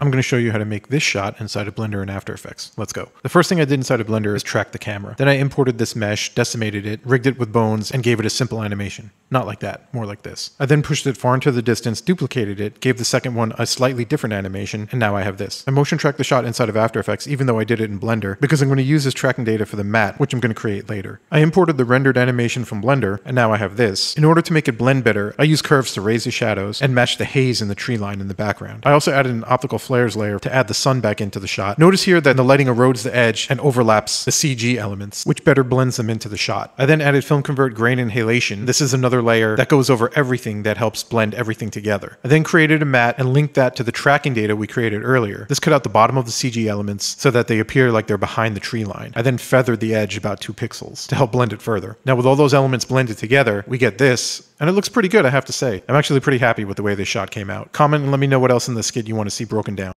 I'm going to show you how to make this shot inside of Blender and After Effects. Let's go. The first thing I did inside of Blender is track the camera. Then I imported this mesh, decimated it, rigged it with bones, and gave it a simple animation. Not like that, more like this. I then pushed it far into the distance, duplicated it, gave the second one a slightly different animation, and now I have this. I motion tracked the shot inside of After Effects even though I did it in Blender, because I'm going to use this tracking data for the matte, which I'm going to create later. I imported the rendered animation from Blender, and now I have this. In order to make it blend better, I use curves to raise the shadows and match the haze in the tree line in the background. I also added an optical flares layer to add the sun back into the shot. Notice here that the lighting erodes the edge and overlaps the CG elements, which better blends them into the shot. I then added FilmConvert grain and halation. This is another layer that goes over everything that helps blend everything together. I then created a matte and linked that to the tracking data we created earlier. This cut out the bottom of the CG elements so that they appear like they're behind the tree line. I then feathered the edge about two pixels to help blend it further. Now with all those elements blended together, we get this, and it looks pretty good, I have to say. I'm actually pretty happy with the way this shot came out. Comment and let me know what else in the skit you want to see broken down.